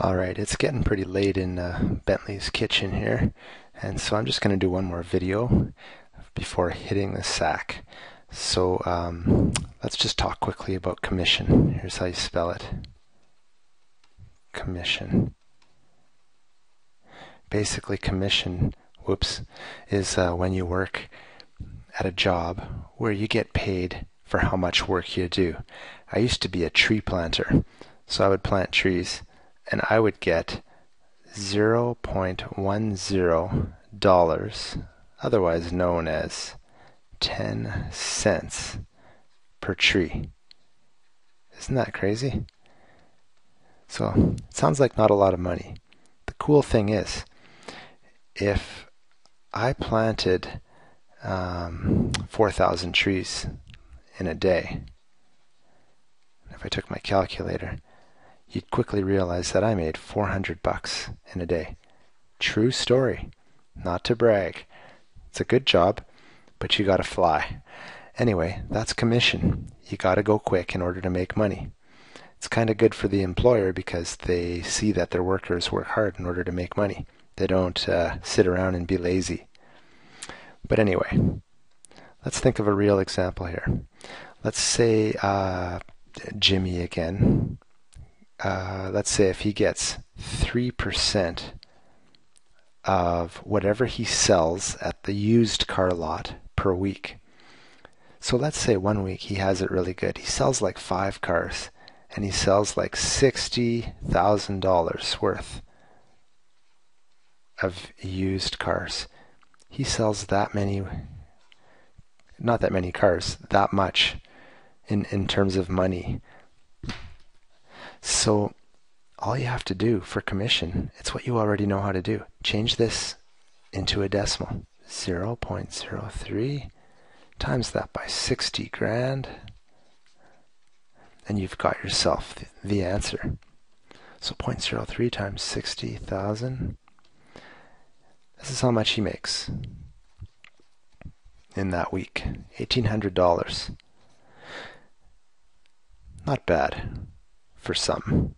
Alright, it's getting pretty late in uh, Bentley's kitchen here, and so I'm just going to do one more video before hitting the sack. So um, let's just talk quickly about commission. Here's how you spell it commission. Basically, commission, whoops, is uh, when you work at a job where you get paid for how much work you do. I used to be a tree planter, so I would plant trees and I would get $0.10, otherwise known as 10 cents per tree. Isn't that crazy? So, it sounds like not a lot of money. The cool thing is, if I planted um, 4,000 trees in a day, if I took my calculator, you'd quickly realize that I made 400 bucks in a day. True story. Not to brag. It's a good job, but you gotta fly. Anyway, that's commission. You gotta go quick in order to make money. It's kind of good for the employer because they see that their workers work hard in order to make money. They don't uh, sit around and be lazy. But anyway, let's think of a real example here. Let's say uh, Jimmy again uh, let's say if he gets 3% of whatever he sells at the used car lot per week. So let's say one week he has it really good. He sells like five cars and he sells like $60,000 worth of used cars. He sells that many, not that many cars, that much in, in terms of money so all you have to do for commission, it's what you already know how to do. Change this into a decimal. 0.03 times that by 60 grand and you've got yourself the answer. So 0.03 times 60,000 this is how much he makes in that week. $1,800. Not bad for some.